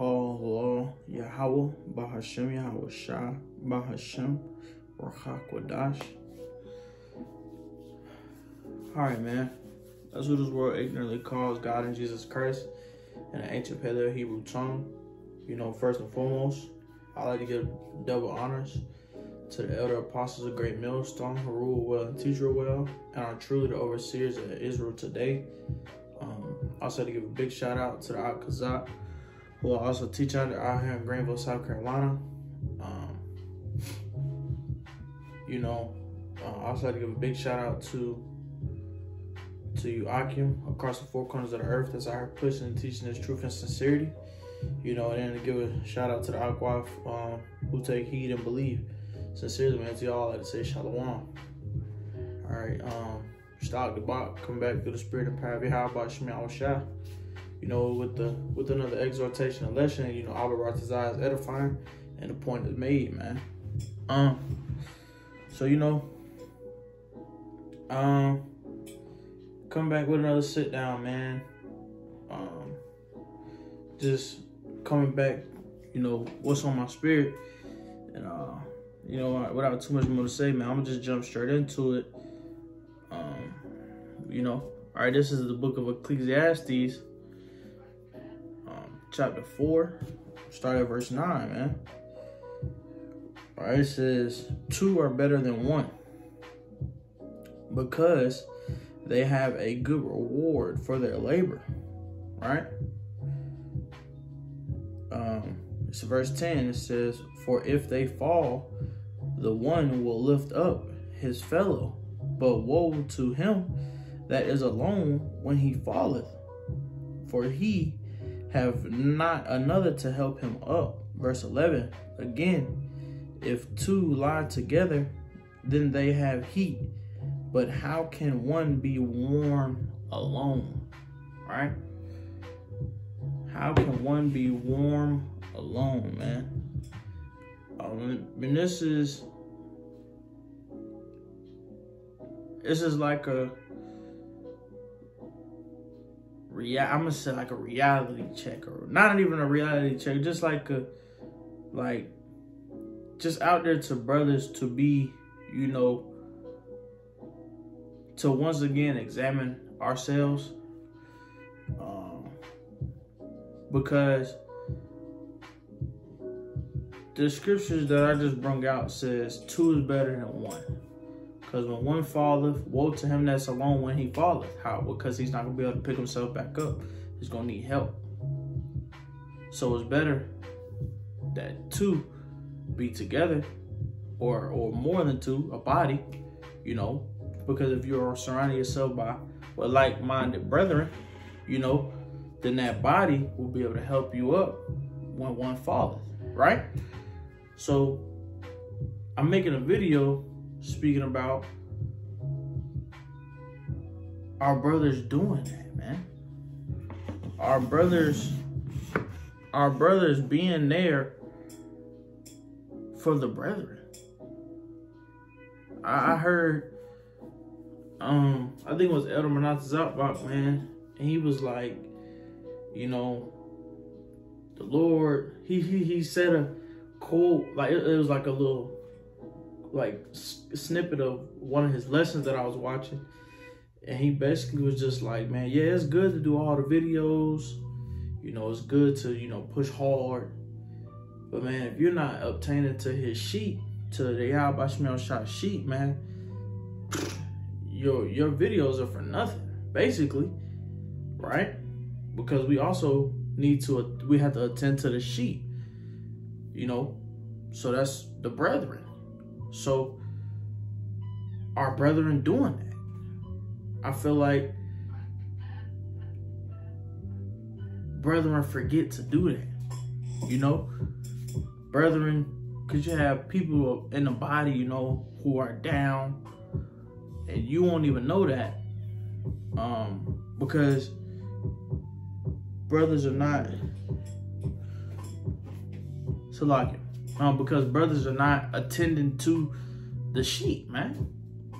call law Yahweh Bahashem Yahweh Shah Bahashem Rachakwadash. Alright, man. That's what this world ignorantly calls God and Jesus Christ in the ancient Paleo Hebrew tongue. You know, first and foremost, I like to give double honors to the elder apostles of Great Millstone who rule well and teach well and are truly the overseers of Israel today. Um, also to give a big shout out to the Al who I also teach out here in Greenville, South Carolina. Um, you know, uh, also had to give a big shout out to to you, Akim, across the four corners of the earth that's out here pushing and teaching this truth and sincerity. You know, and then to give a shout out to the Akwaf um, who take heed and believe. Sincerely, man, to y'all, like to say shalom. All right, um, stop the bot, come back to the spirit and power of Yahweh Shemiah Shah. You know, with the with another exhortation and lesson, you know, Abba Ratazai is edifying and the point is made, man. Um, so you know, um, come back with another sit down, man. Um, just coming back, you know, what's on my spirit, and uh, you know, without too much more to say, man, I'm gonna just jump straight into it. Um, you know, all right, this is the book of Ecclesiastes, chapter four, start at verse nine, man. All right, it says two are better than one because they have a good reward for their labor, right? Um, it's verse 10. It says, For if they fall, the one will lift up his fellow, but woe to him that is alone when he falleth, for he have not another to help him up. Verse 11, again, if two lie together, then they have heat but how can one be warm alone? Right? How can one be warm alone, man? Um, and this is this is like a real I'm gonna say like a reality check or not even a reality check, just like a like just out there to brothers to be, you know, to once again examine ourselves um, because the scriptures that I just brung out says two is better than one. Because when one falleth, woe to him that's alone when he falleth. How? Because he's not going to be able to pick himself back up. He's going to need help. So it's better that two be together or or more than two, a body, you know, because if you're surrounding yourself by like-minded brethren, you know, then that body will be able to help you up when one falleth, right? So I'm making a video speaking about our brothers doing that, man. Our brothers, our brothers being there for the brethren. I, I heard um, I think it was Elder Zapbak, man. And he was like, you know, the Lord, he he, he said a quote, like it, it was like a little like snippet of one of his lessons that I was watching. And he basically was just like, man, yeah, it's good to do all the videos. You know, it's good to, you know, push hard. But man, if you're not obtaining to his sheep, to the Yahweh Shemel Shot sheep, man, your your videos are for nothing, basically, right? Because we also need to we have to attend to the sheep, you know. So that's the brethren. So our brethren doing that. I feel like brethren forget to do that. You know, brethren, because you have people in the body, you know, who are down, and you won't even know that um, because brothers are not so like um, because brothers are not attending to the sheep man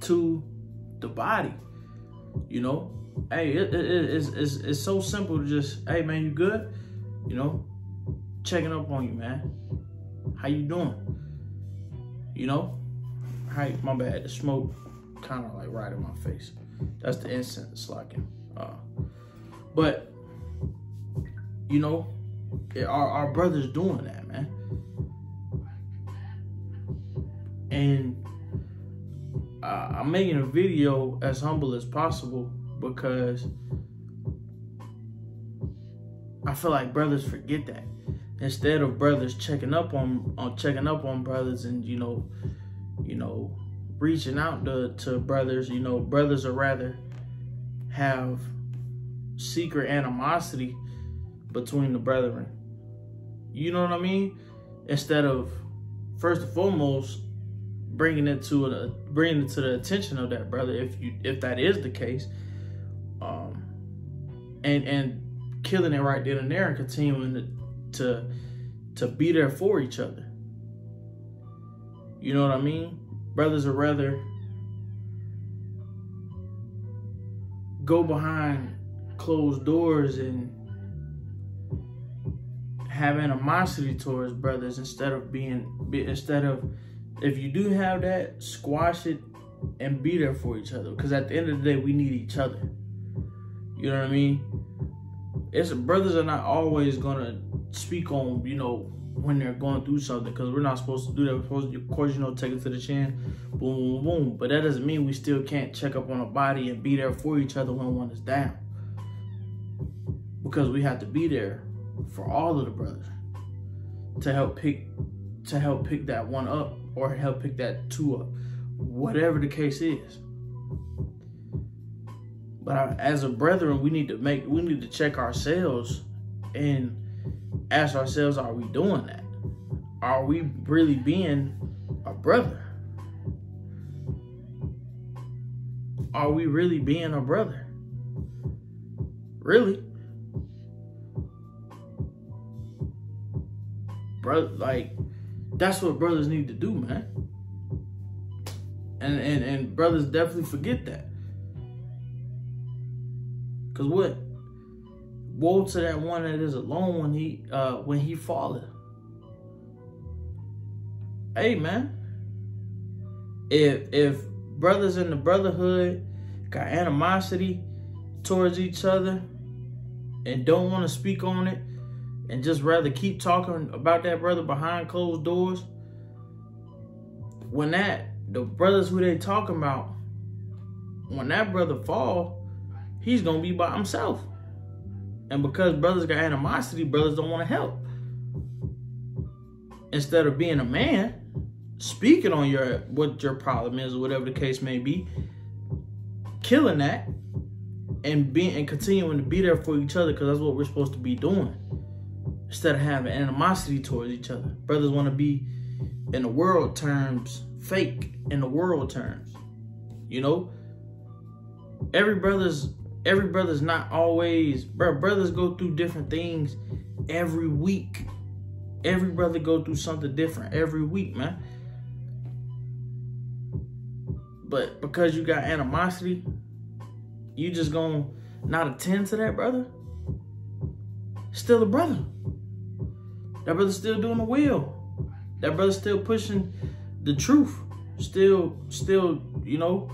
to the body you know hey it, it, it's, it's, it's so simple to just hey man you good you know checking up on you, man. How you doing? You know? Hi, my bad. The smoke kind of like right in my face. That's the incense locking. Uh, but you know, our our brothers doing that, man. And I'm making a video as humble as possible because I feel like brothers forget that. Instead of brothers checking up on, on checking up on brothers and you know, you know, reaching out to, to brothers, you know, brothers are rather have secret animosity between the brethren. You know what I mean? Instead of first and foremost bringing it to a, bringing it to the attention of that brother, if you if that is the case, um, and and killing it right then and there and continuing to to, to be there for each other. You know what I mean? Brothers are rather go behind closed doors and have animosity towards brothers instead of being instead of if you do have that squash it and be there for each other because at the end of the day we need each other you know what i mean it's brothers are not always gonna speak on you know when they're going through something because we're not supposed to do that. We're supposed to, of course, you know, take it to the chin, boom, boom, boom. But that doesn't mean we still can't check up on a body and be there for each other when one is down. Because we have to be there for all of the brothers to help pick to help pick that one up or help pick that two up, whatever the case is. But as a brethren, we need to make we need to check ourselves and ask ourselves: Are we doing that? Are we really being a brother? Are we really being a brother? Really? Brother, like that's what brothers need to do, man. And and and brothers definitely forget that. Cause what? Woe to that one that is alone when he uh when he falleth. Hey man. If if brothers in the brotherhood got animosity towards each other and don't want to speak on it and just rather keep talking about that brother behind closed doors, when that the brothers who they talking about, when that brother fall, he's gonna be by himself. And because brothers got animosity, brothers don't want to help. Instead of being a man, speaking on your what your problem is or whatever the case may be, killing that and being and continuing to be there for each other because that's what we're supposed to be doing. Instead of having animosity towards each other. Brothers want to be in the world terms fake in the world terms. You know? Every brother's every brother's not always bro brothers go through different things every week every brother go through something different every week man but because you got animosity you just gonna not attend to that brother still a brother that brother's still doing the will. That brother's still pushing the truth. Still still you know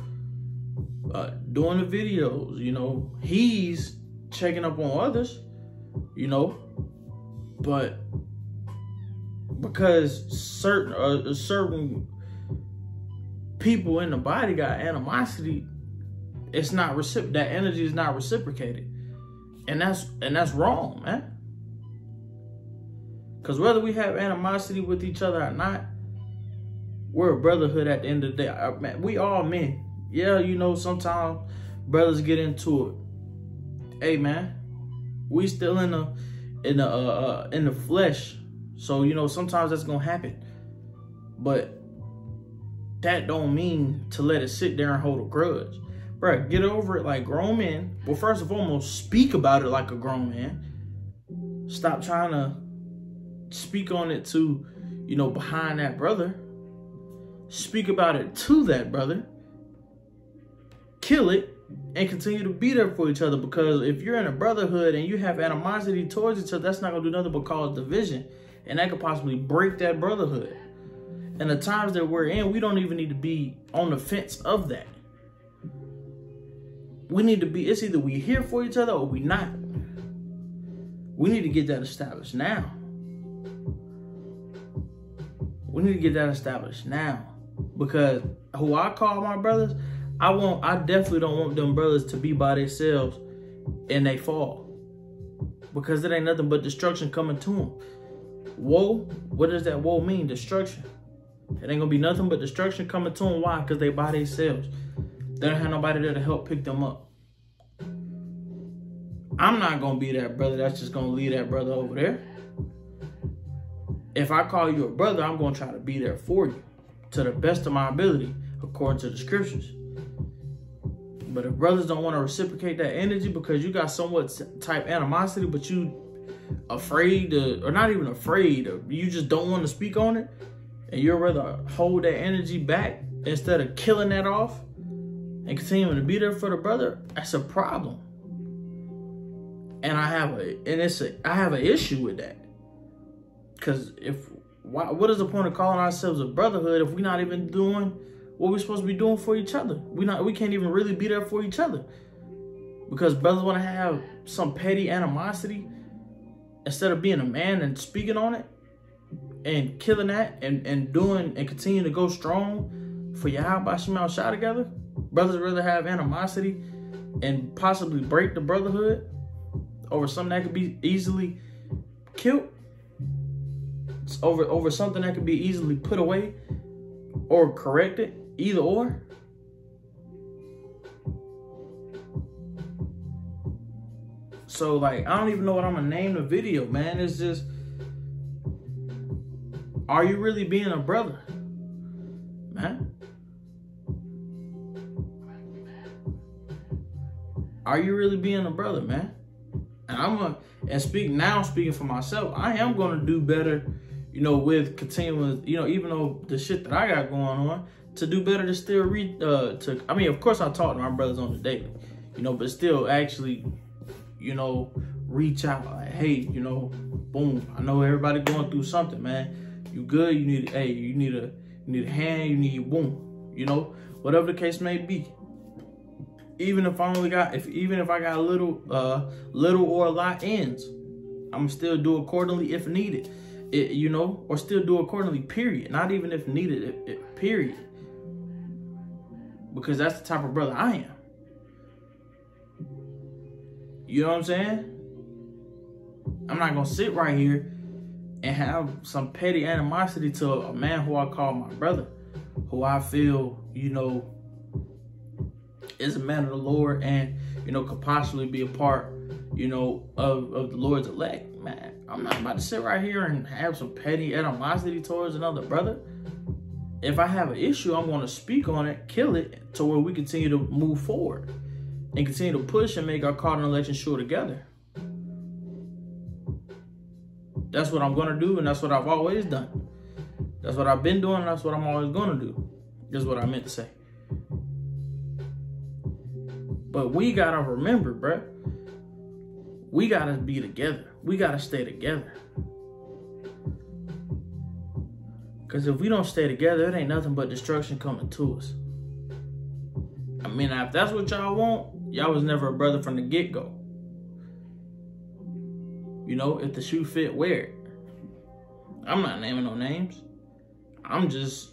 uh, doing the videos, you know, he's checking up on others, you know, but because certain uh, certain people in the body got animosity, it's not recip that energy is not reciprocated, and that's and that's wrong, man. Because whether we have animosity with each other or not, we're a brotherhood at the end of the day. Uh, we all men yeah, you know, sometimes brothers get into it. Hey, man, we still in the in the uh, uh, in the flesh, so you know sometimes that's gonna happen. But that don't mean to let it sit there and hold a grudge. Bro, get over it like grown men. Well, first and foremost, speak about it like a grown man. Stop trying to speak on it to, you know, behind that brother. Speak about it to that brother kill it, and continue to be there for each other. Because if you're in a brotherhood and you have animosity towards each other, that's not gonna do nothing but cause division, and that could possibly break that brotherhood. And the times that we're in, we don't even need to be on the fence of that. We need to be, it's either we here for each other or we not. We need to get that established now. We need to get that established now. Because who I call my brothers, I want I definitely don't want them brothers to be by themselves and they fall. Because it ain't nothing but destruction coming to them. Woe, what does that woe mean? Destruction. It ain't gonna be nothing but destruction coming to them. Why? Because they by themselves. They don't have nobody there to help pick them up. I'm not gonna be that brother that's just gonna leave that brother over there. If I call you a brother, I'm gonna try to be there for you to the best of my ability, according to the scriptures. But if brothers don't want to reciprocate that energy because you got somewhat type animosity, but you afraid to, or not even afraid, you just don't want to speak on it, and you'd rather hold that energy back instead of killing that off and continuing to be there for the brother, that's a problem. And I have a, and it's a, I have an issue with that. Cause if, why, what is the point of calling ourselves a brotherhood if we're not even doing what we're supposed to be doing for each other. We not we can't even really be there for each other. Because brothers want to have some petty animosity instead of being a man and speaking on it and killing that and, and doing and continuing to go strong for Yahweh Shemal Shah together. Brothers rather have animosity and possibly break the brotherhood over something that could be easily killed. Over over something that could be easily put away or corrected. Either or. So like I don't even know what I'm gonna name the video, man. It's just are you really being a brother? Man? Are you really being a brother, man? And I'm gonna and speak now speaking for myself, I am gonna do better, you know, with continuing, you know, even though the shit that I got going on, to do better to still read uh to I mean of course I talk to my brothers on the daily, you know, but still actually, you know, reach out like, hey, you know, boom. I know everybody going through something, man. You good, you need hey, you need a you need a hand, you need boom, you know, whatever the case may be. Even if I only got if even if I got a little uh little or a lot ends, I'm still do accordingly if needed. It, you know, or still do accordingly, period. Not even if needed, it, it, period because that's the type of brother I am. You know what I'm saying? I'm not gonna sit right here and have some petty animosity to a man who I call my brother, who I feel, you know, is a man of the Lord and, you know, could possibly be a part, you know, of, of the Lord's elect. Man, I'm not about to sit right here and have some petty animosity towards another brother if I have an issue, I'm going to speak on it, kill it, to where we continue to move forward and continue to push and make our cardinal election sure together. That's what I'm going to do, and that's what I've always done. That's what I've been doing, and that's what I'm always going to do. That's what I meant to say. But we got to remember, bruh. We got to be together. We got to stay together. Because if we don't stay together, it ain't nothing but destruction coming to us. I mean, if that's what y'all want, y'all was never a brother from the get go. You know, if the shoe fit, wear it. I'm not naming no names. I'm just,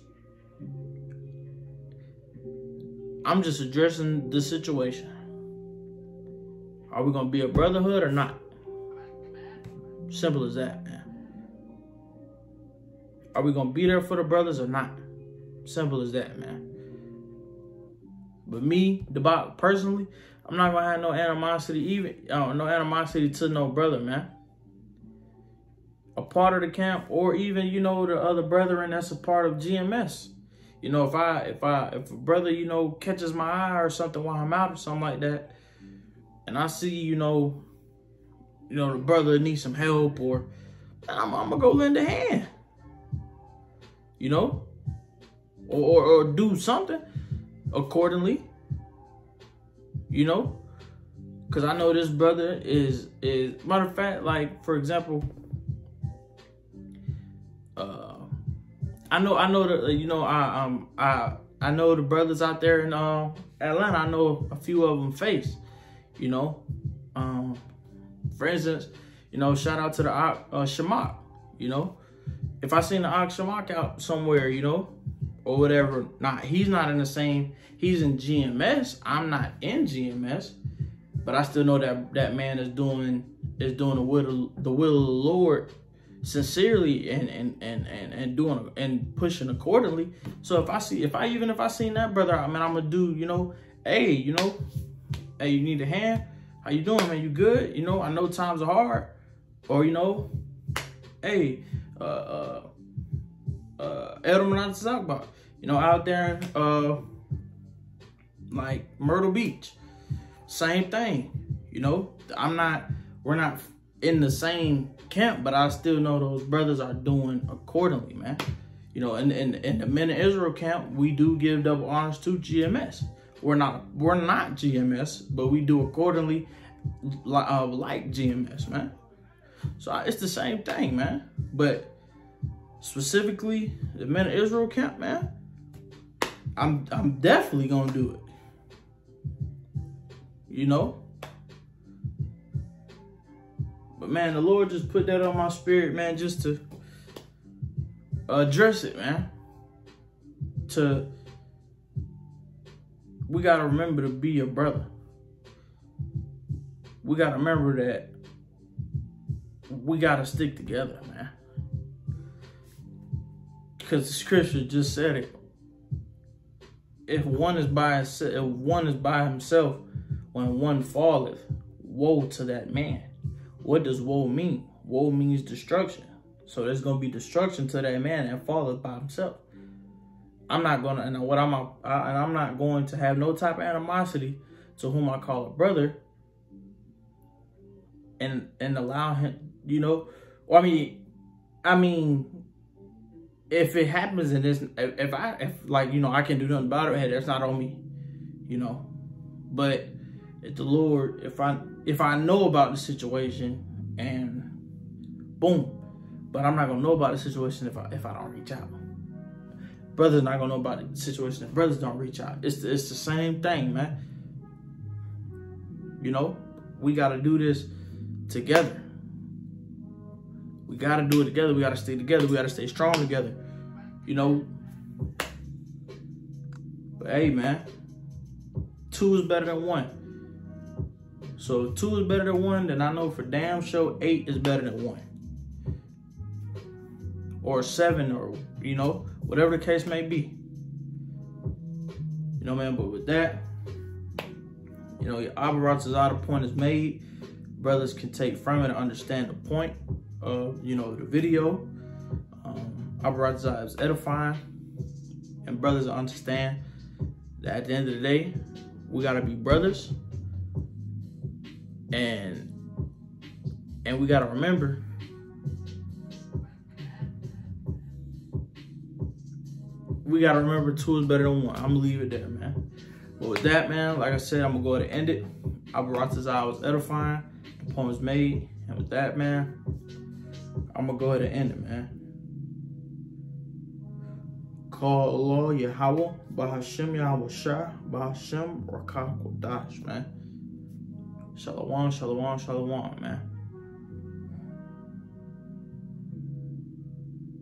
I'm just addressing the situation. Are we gonna be a brotherhood or not? Simple as that, man. Are we gonna be there for the brothers or not? Simple as that, man. But me, the personally, I'm not gonna have no animosity, even uh, no animosity to no brother, man. A part of the camp, or even you know the other brethren that's a part of GMS. You know, if I if I if a brother you know catches my eye or something while I'm out or something like that, and I see you know, you know the brother needs some help, or I'm, I'm gonna go lend a hand you know, or, or, or do something accordingly. You know, because I know this brother is is matter of fact, like for example, uh, I know I know that you know I um I I know the brothers out there in uh, Atlanta. I know a few of them face. You know, um, for instance, you know, shout out to the uh, Shamak. You know, if I seen the Ox Shamak out somewhere, you know, or whatever, not he's not in the same. He's in GMS. I'm not in GMS, but I still know that that man is doing is doing the will of, the will of the Lord sincerely and and and and, and doing and pushing accordingly. So if I see if I even if I seen that brother, I mean I'm gonna do you know, hey you know, hey you need a hand. How you doing, man? You good? You know I know times are hard, or you know, hey, uh, uh, uh, Edelman I talk about, you know out there in uh, like Myrtle Beach, same thing. You know I'm not. We're not in the same camp, but I still know those brothers are doing accordingly, man. You know, in, in, in the Men of Israel camp, we do give double honors to GMS. We're not we're not GMS, but we do accordingly uh, like GMS, man. So it's the same thing, man. But specifically, the Men of Israel camp, man, I'm I'm definitely gonna do it. You know, but man, the Lord just put that on my spirit, man, just to address it, man. To we gotta remember to be a brother. We gotta remember that we gotta stick together, man. Because the scripture just said it. If one is by himself, if one is by himself, when one falleth, woe to that man. What does woe mean? Woe means destruction. So there's gonna be destruction to that man that falleth by himself. I'm not gonna, and what I'm, and I'm not going to have no type of animosity to whom I call a brother, and and allow him, you know. Well, I mean, I mean, if it happens in this, if, if I, if like you know, I can do nothing about it, hey, that's not on me, you know. But if the Lord, if I if I know about the situation and boom, but I'm not gonna know about the situation if I if I don't reach out. Brothers not gonna know about the situation if brothers don't reach out. It's the, it's the same thing, man. You know, we gotta do this together. We gotta do it together. We gotta stay together. We gotta stay strong together. You know. But hey, man, two is better than one. So two is better than one, then I know for damn sure eight is better than one. Or seven, or, you know, whatever the case may be. You know, man, but with that, you know, your Abaratazada point is made. Brothers can take from it and understand the point of, you know, the video. Um, is edifying. And brothers understand that at the end of the day, we got to be brothers and and we gotta remember we gotta remember two is better than one. I'm gonna leave it there, man. But with that, man, like I said, I'm gonna go ahead and end it. Abarata's eye was edifying. The poem is made. And with that, man, I'm gonna go ahead and end it, man. Call Allah Yahweh, Bahashim Yahweh Shah, Bahashim Rakah Kodash, man. Shalom, shalom, shalom, man.